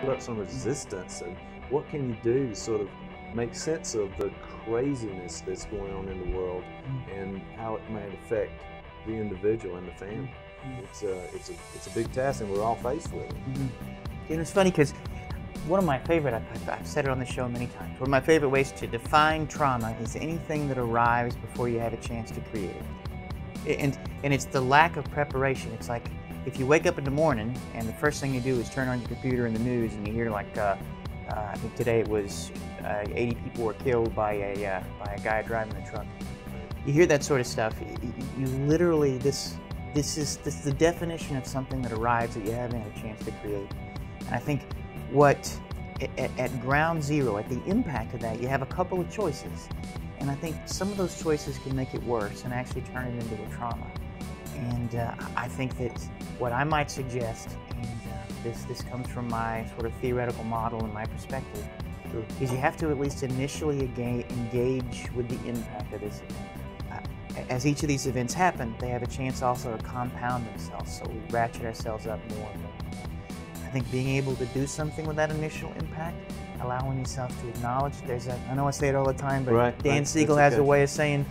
put up some resistance and what can you do to sort of make sense of the craziness that's going on in the world mm. and how it might affect the individual and the family. Mm. It's a, it's a, it's a big task and we're all faced with it. Mm-hmm. You know, it's funny because one of my favorite, I've, I've said it on the show many times, one of my favorite ways to define trauma is anything that arrives before you have a chance to create it. And, and it's the lack of preparation. It's like if you wake up in the morning and the first thing you do is turn on your computer and the news and you hear like, uh, uh, I think today it was uh, 80 people were killed by a, uh, by a guy driving a truck. You hear that sort of stuff. You, you literally, this, this is this is the definition of something that arrives that you haven't had a chance to create. And I think what at, at, ground zero, at the impact of that, you have a couple of choices. And I think some of those choices can make it worse and actually turn it into a trauma. And uh, I think that what I might suggest, and uh, this, this comes from my sort of theoretical model and my perspective, is you have to at least initially engage with the impact of this event as each of these events happen, they have a chance also to compound themselves, so we ratchet ourselves up more and more. I think being able to do something with that initial impact, allowing yourself to acknowledge there's a, I know I say it all the time, but right, Dan right. Siegel has a way of saying,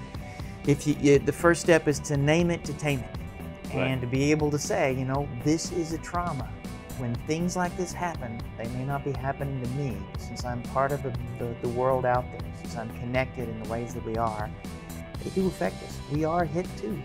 if you, you, the first step is to name it, to tame it, and right. to be able to say, you know, this is a trauma. When things like this happen, they may not be happening to me, since I'm part of the, the, the world out there, since I'm connected in the ways that we are, they do affect us. We are hit too.